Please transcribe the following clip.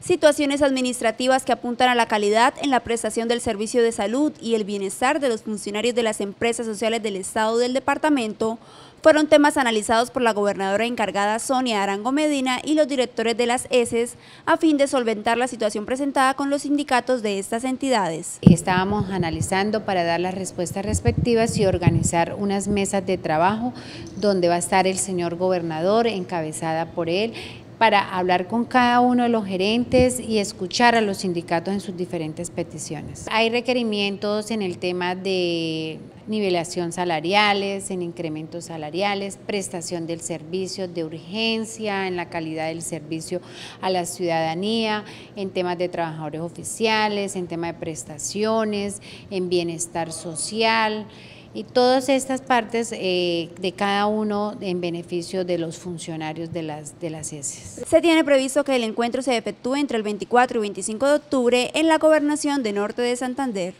Situaciones administrativas que apuntan a la calidad en la prestación del servicio de salud y el bienestar de los funcionarios de las empresas sociales del Estado del departamento fueron temas analizados por la gobernadora encargada Sonia Arango Medina y los directores de las ESES a fin de solventar la situación presentada con los sindicatos de estas entidades. Estábamos analizando para dar las respuestas respectivas y organizar unas mesas de trabajo donde va a estar el señor gobernador encabezada por él para hablar con cada uno de los gerentes y escuchar a los sindicatos en sus diferentes peticiones. Hay requerimientos en el tema de nivelación salariales, en incrementos salariales, prestación del servicio de urgencia, en la calidad del servicio a la ciudadanía, en temas de trabajadores oficiales, en tema de prestaciones, en bienestar social y todas estas partes eh, de cada uno en beneficio de los funcionarios de las, de las ESES. Se tiene previsto que el encuentro se efectúe entre el 24 y 25 de octubre en la gobernación de Norte de Santander.